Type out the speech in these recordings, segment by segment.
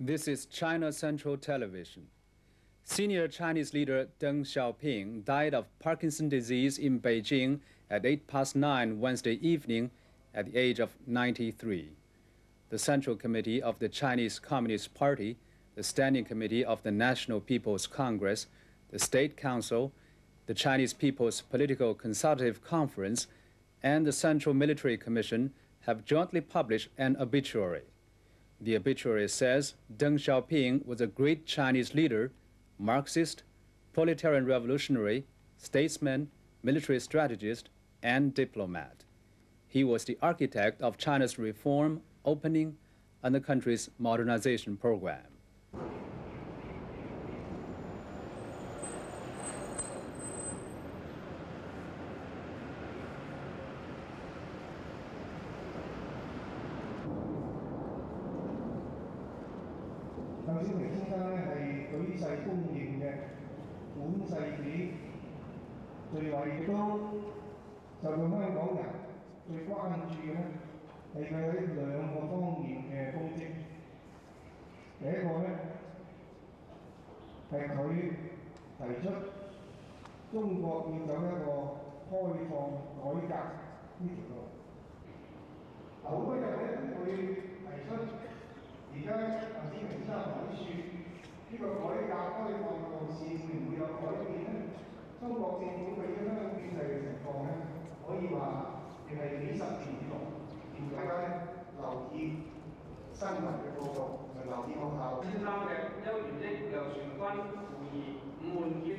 This is China Central Television. Senior Chinese leader Deng Xiaoping died of Parkinson's disease in Beijing at 8 past 9 Wednesday evening at the age of 93. The Central Committee of the Chinese Communist Party, the Standing Committee of the National People's Congress, the State Council, the Chinese People's Political Consultative Conference, and the Central Military Commission have jointly published an obituary. The obituary says Deng Xiaoping was a great Chinese leader, Marxist, proletarian revolutionary, statesman, military strategist, and diplomat. He was the architect of China's reform, opening, and the country's modernization program. 鄧小平先生咧係舉世公認嘅管世子最為亦都受到香港人最關注嘅咧係佢喺兩個方面嘅功績。第一個咧係佢提出中國要走一個開放改革呢條路。好多人咧會提出。而家邓小平先生讲说，呢个改革开放路线会唔会有改变呢？中国政府对于香港经济嘅情况咧，可以话亦系几十年以来，点解咧留意新闻嘅报导，就留意学校。先生嘅优元益由全军扶移五换剑，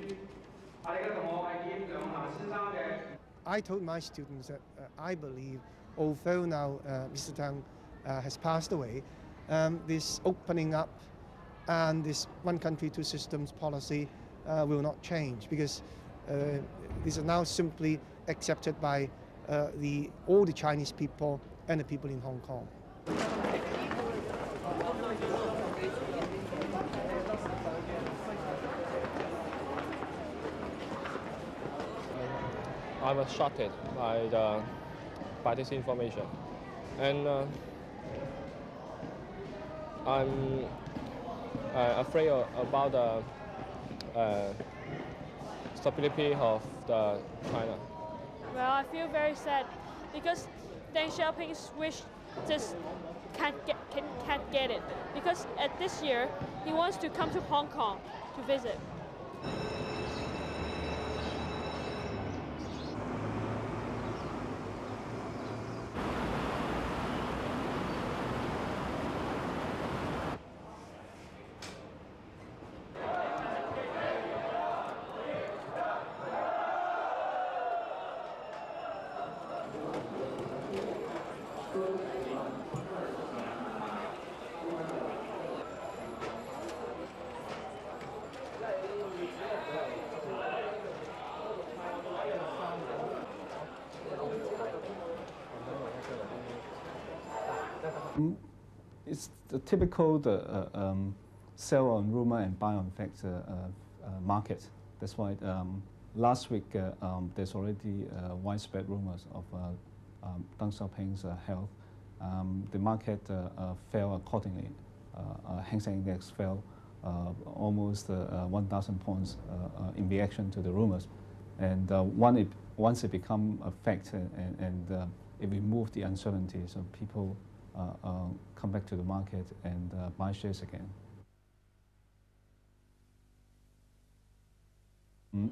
我哋嘅同学系见两下先生嘅。I told my students that uh, I believe, although now uh, Mr. Tang uh, has passed away, um, this opening up and this one country, two systems policy uh, will not change because uh, these are now simply accepted by uh, the, all the Chinese people and the people in Hong Kong. I was shocked by, the, by this information. And uh, I'm uh, afraid about the uh, stability of the China. Well, I feel very sad because Deng Xiaoping's wish just can't get, can, can't get it. Because at this year, he wants to come to Hong Kong to visit. It's the typical the, uh, um, sell on rumor and buy on fact uh, uh, market. That's why um, last week um, there's already widespread rumors of um, Deng Xiaoping's health. Um, the market fell accordingly. Hang Seng Index fell almost 1,000 points in reaction to the rumors. And one it, once it become a fact and, and it removed the uncertainty, so people uh, uh, come back to the market and uh, buy shares again. Mm.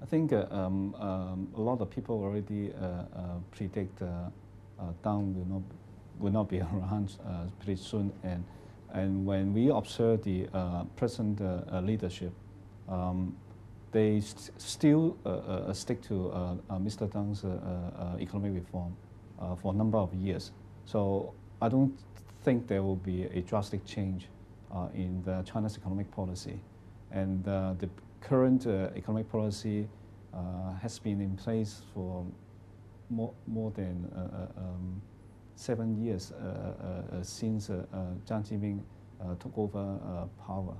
I think uh, um, um, a lot of people already uh, uh, predict Deng will not will not be around pretty soon, and and when we observe the present leadership, um, they st still stick to Mr. Deng's economic reform for a number of years. So I don't think there will be a drastic change uh, in the China's economic policy. And uh, the current uh, economic policy uh, has been in place for more, more than uh, uh, um, seven years since Jiang Zemin took over power.